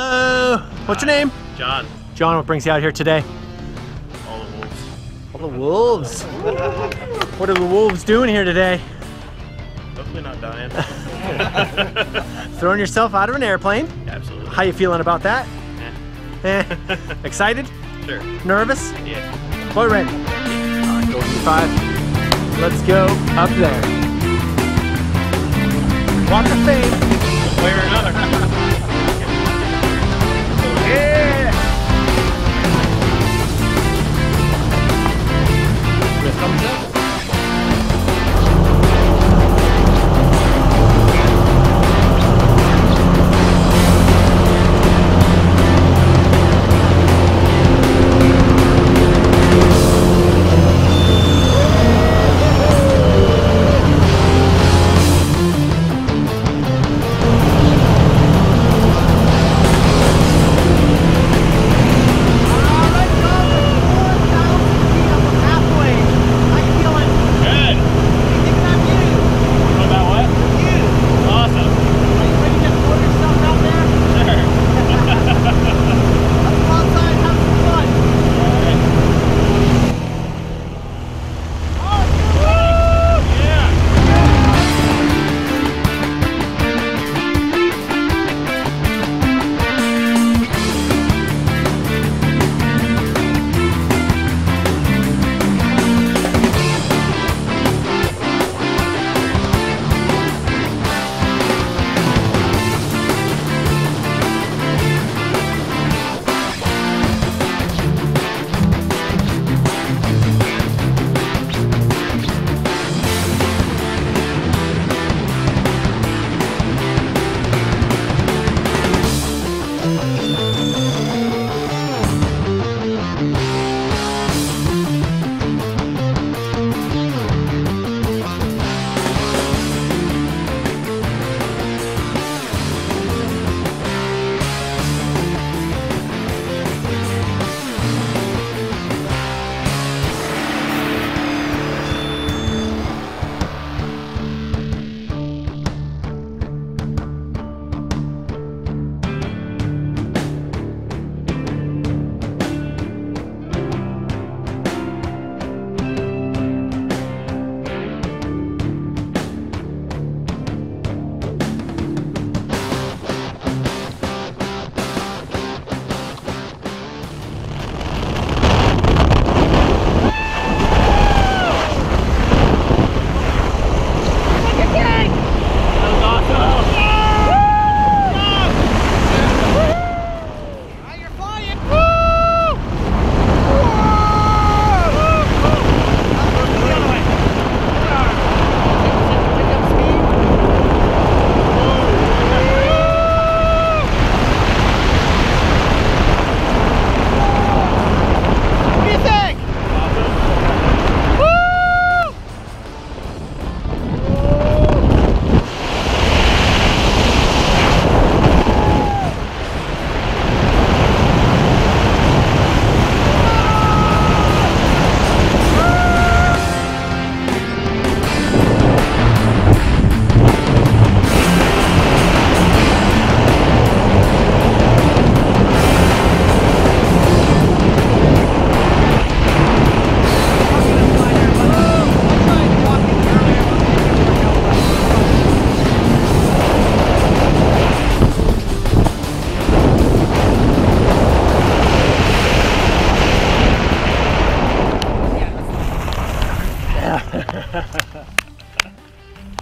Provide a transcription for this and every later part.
Hello. What's your name? John. John, what brings you out here today? All the wolves. All the wolves. what are the wolves doing here today? Hopefully not dying. Throwing yourself out of an airplane. Absolutely. How you feeling about that? Eh. Excited? Sure. Nervous? Yeah. Boy, ready. Right, go five. Let's go up there. Walk of fame. Way or another.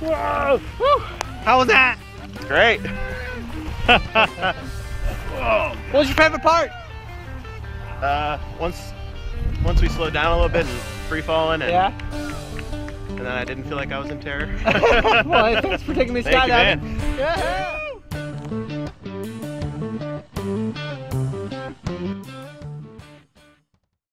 Whoa! Woo! How was that? Great. What was your favorite part? Uh, once, once we slowed down a little bit and free falling, and, Yeah. and then I didn't feel like I was in terror. well, thanks for taking me Thank you, skydiving. man. Yeah.